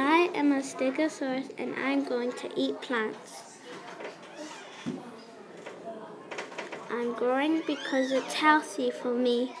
I am a stegosaurus and I'm going to eat plants. I'm growing because it's healthy for me.